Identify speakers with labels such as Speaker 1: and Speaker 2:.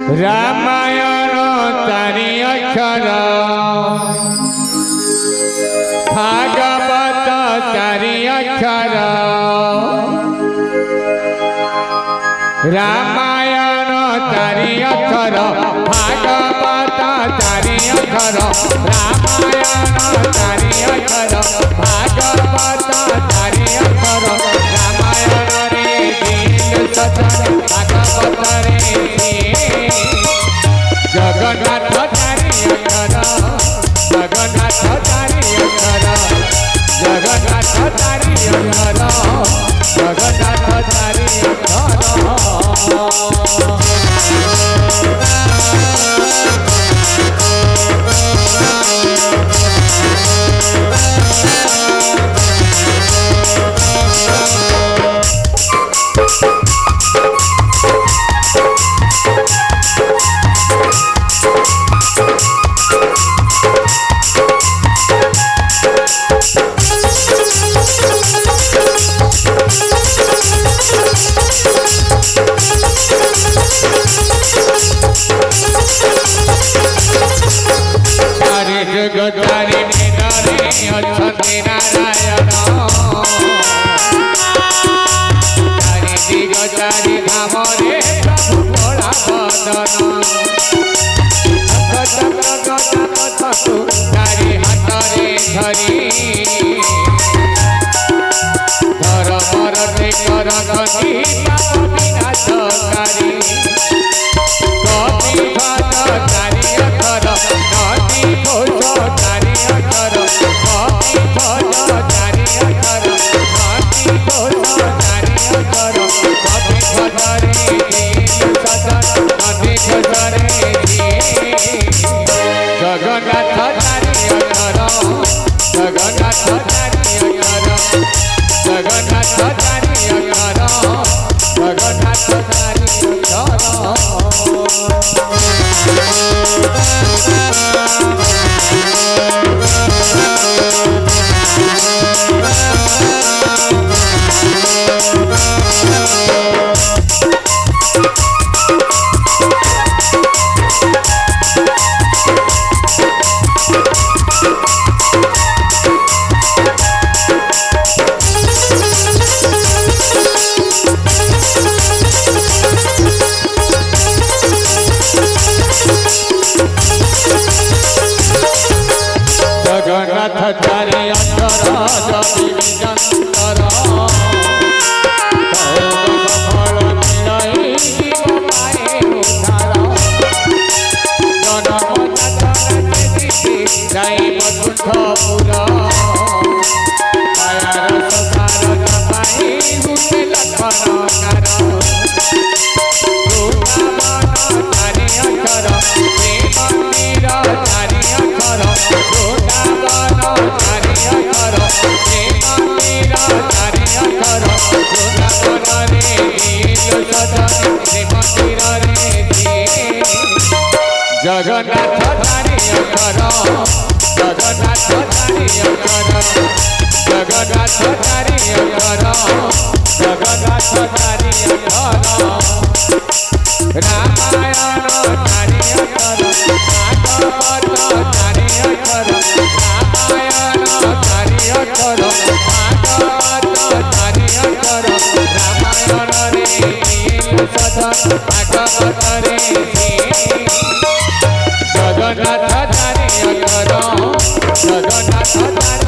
Speaker 1: রামায়ণ তারি অক্ষর। ভাগবত তারি অক্ষর। রামায়ণ তারি অক্ষর, ভাগবত তারি অক্ষর। রামায়ণ তারি অক্ষর, ভাগবত राजा राया जगन्नाथ चारे अंतरा जाति विजन जगन्नाथ धारी करो जगन्नाथ धारी करो जगन्नाथ धारी करो जगन्नाथ धारी करो रामायण धारी करो भागवत धारी करो रामायण धारी करो भागवत धारी करो रामायण रे। जगन्नाथ धारी जगन्नाथ धारी